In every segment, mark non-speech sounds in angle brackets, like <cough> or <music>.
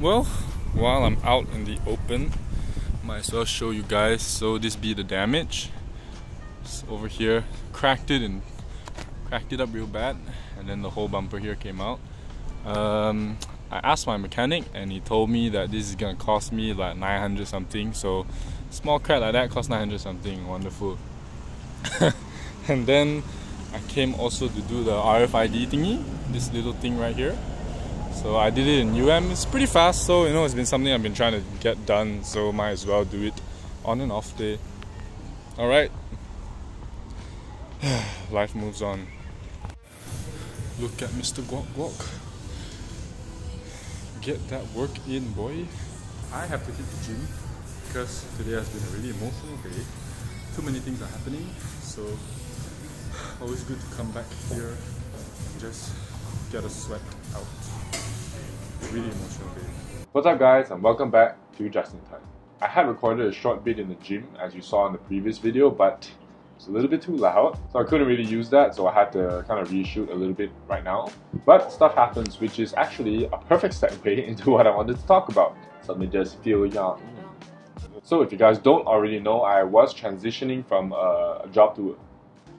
Well, while I'm out in the open, might as well show you guys. So this be the damage. It's over here, cracked it and cracked it up real bad, and then the whole bumper here came out. Um, I asked my mechanic, and he told me that this is gonna cost me like 900 something. So small crack like that costs 900 something. Wonderful. <laughs> and then I came also to do the RFID thingy, this little thing right here. So I did it in UM. It's pretty fast, so you know it's been something I've been trying to get done. So might as well do it on and off day. All right. <sighs> Life moves on. Look at Mr. Guok Guok. Get that work in, boy. I have to hit the gym because today has been a really emotional day. Too many things are happening, so always good to come back here and just get a sweat out. Really emotional. What's up guys and welcome back to Just in Time. I had recorded a short bit in the gym as you saw in the previous video but it's a little bit too loud so I couldn't really use that so I had to kind of reshoot a little bit right now. But stuff happens which is actually a perfect segue <laughs> into what I wanted to talk about. So let me just feel young. So if you guys don't already know, I was transitioning from uh, a job to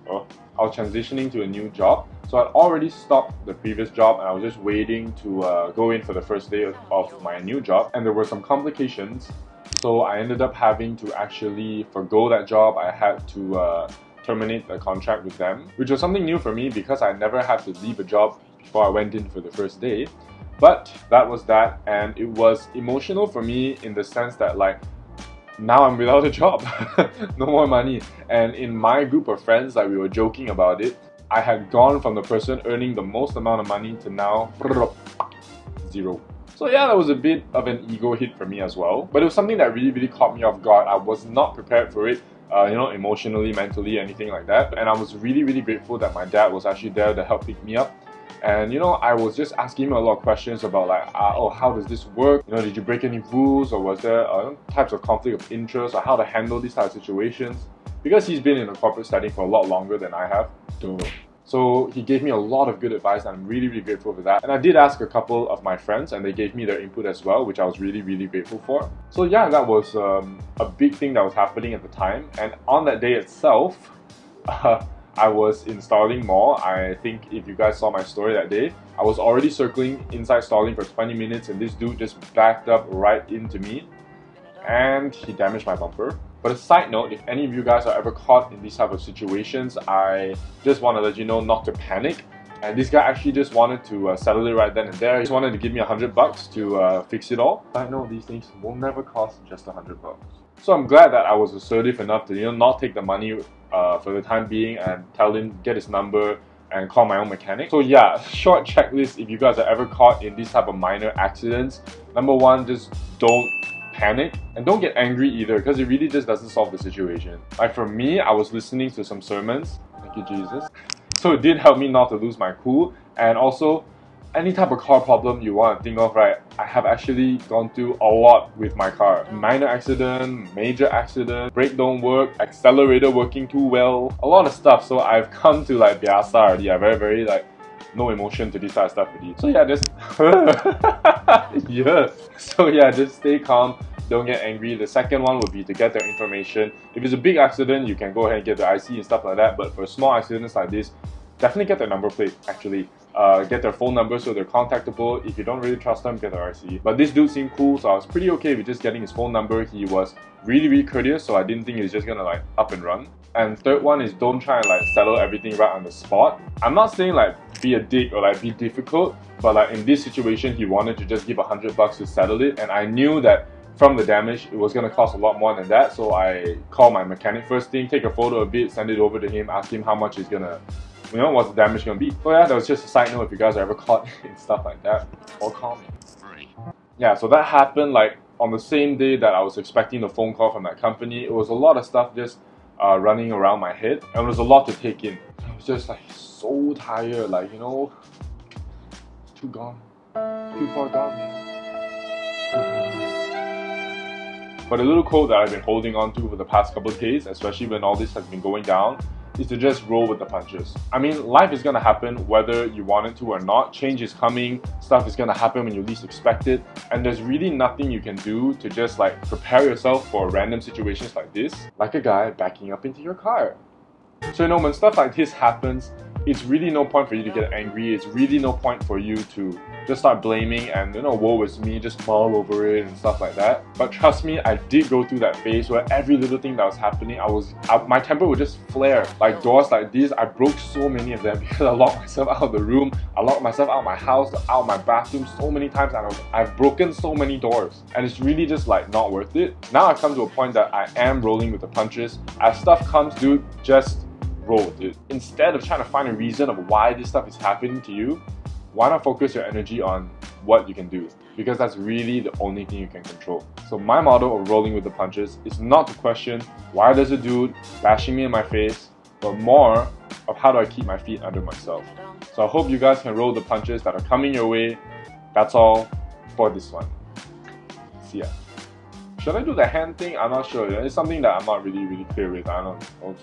oh, I was transitioning to a new job. So I'd already stopped the previous job and I was just waiting to uh, go in for the first day of, of my new job. And there were some complications. So I ended up having to actually forego that job. I had to uh, terminate the contract with them, which was something new for me because I never had to leave a job before I went in for the first day. But that was that, and it was emotional for me in the sense that, like, now I'm without a job, <laughs> no more money. And in my group of friends, like we were joking about it, I had gone from the person earning the most amount of money to now zero. So yeah, that was a bit of an ego hit for me as well. But it was something that really, really caught me off guard. I was not prepared for it. Uh, you know, emotionally, mentally, anything like that. And I was really, really grateful that my dad was actually there to help pick me up and you know, I was just asking him a lot of questions about like, uh, oh, how does this work? You know, did you break any rules, or was there uh, types of conflict of interest, or how to handle these type of situations? Because he's been in a corporate setting for a lot longer than I have. So he gave me a lot of good advice, and I'm really, really grateful for that. And I did ask a couple of my friends, and they gave me their input as well, which I was really, really grateful for. So yeah, that was um, a big thing that was happening at the time. And on that day itself, <laughs> uh, I was in Starling Mall. I think if you guys saw my story that day, I was already circling inside Starling for 20 minutes and this dude just backed up right into me and he damaged my bumper. But a side note, if any of you guys are ever caught in these type of situations, I just want to let you know not to panic. And this guy actually just wanted to uh, settle it right then and there. He just wanted to give me a hundred bucks to uh, fix it all. I know these things will never cost just a hundred bucks. So I'm glad that I was assertive enough to you know not take the money uh, for the time being and tell him get his number and call my own mechanic. So yeah, <laughs> short checklist if you guys are ever caught in these type of minor accidents. Number one, just don't panic and don't get angry either because it really just doesn't solve the situation. Like for me, I was listening to some sermons. Thank you, Jesus. So it did help me not to lose my cool and also any type of car problem you want to think of, right, I have actually gone through a lot with my car. Minor accident, major accident, brake don't work, accelerator working too well, a lot of stuff. So I've come to like biasa already. I very, very like no emotion to this type of stuff already. So yeah, just <laughs> yeah. So yeah, just stay calm. Don't get angry. The second one would be to get their information. If it's a big accident, you can go ahead and get the IC and stuff like that. But for small accidents like this, definitely get their number plate actually uh, get their phone number so they're contactable. If you don't really trust them, get their RC. But this dude seemed cool, so I was pretty okay with just getting his phone number. He was really, really courteous, so I didn't think he was just gonna like up and run. And third one is don't try and like settle everything right on the spot. I'm not saying like be a dick or like be difficult, but like in this situation, he wanted to just give a hundred bucks to settle it, and I knew that from the damage, it was gonna cost a lot more than that. So I called my mechanic first thing, take a photo of it, send it over to him, ask him how much he's gonna you know, what's the damage gonna be. So yeah, that was just a side note if you guys are ever caught <laughs> in stuff like that, or call me. Yeah, so that happened like on the same day that I was expecting the phone call from that company. It was a lot of stuff just uh, running around my head, and it was a lot to take in. I was just like so tired, like you know, too gone, too far gone. But a little quote that I've been holding on to for the past couple of days, especially when all this has been going down, is to just roll with the punches. I mean, life is gonna happen whether you want it to or not. Change is coming, stuff is gonna happen when you least expect it, and there's really nothing you can do to just like prepare yourself for random situations like this, like a guy backing up into your car. So you know, when stuff like this happens, it's really no point for you to get angry. It's really no point for you to just start blaming and you know, woe is me, just mull over it and stuff like that. But trust me, I did go through that phase where every little thing that was happening, I was, I, my temper would just flare. Like doors like this, I broke so many of them <laughs> because I locked myself out of the room, I locked myself out of my house, out of my bathroom so many times, and I've broken so many doors. And it's really just like not worth it. Now I've come to a point that I am rolling with the punches. As stuff comes, dude, just roll with it. Instead of trying to find a reason of why this stuff is happening to you, why not focus your energy on what you can do? Because that's really the only thing you can control. So my model of rolling with the punches is not to question why there's a dude bashing me in my face, but more of how do I keep my feet under myself. So I hope you guys can roll the punches that are coming your way. That's all for this one. See ya. Should I do the hand thing? I'm not sure. It's something that I'm not really, really clear with. I don't know.